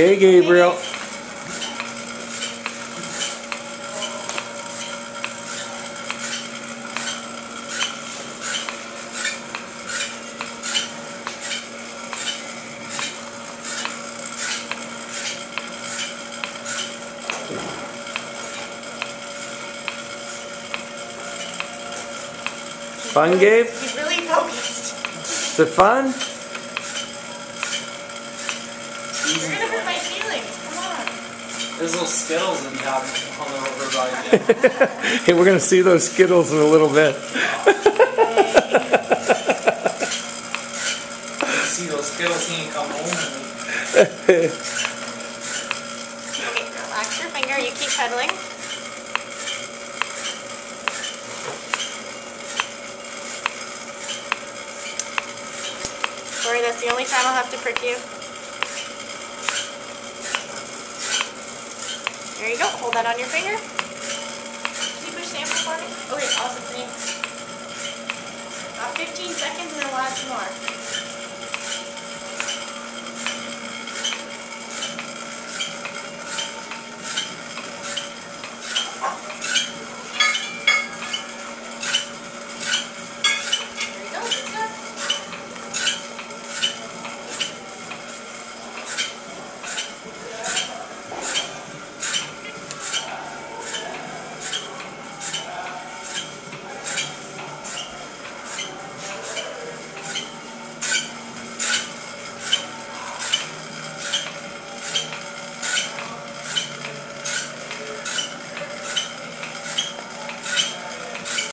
Hey, Gabriel. Fun, Gabe? He's really focused. Is it fun? You're gonna hurt my feelings. Come on. There's little Skittles in top on the rubber bike. hey, we're going to see those Skittles in a little bit. see those Skittles, he ain't come home. Okay, relax your finger. You keep pedaling. Sorry, that's the only time I'll have to prick you. There you go. Hold that on your finger. Can you push sample for me? Okay, awesome. Thanks. About 15 seconds and then we'll add some more.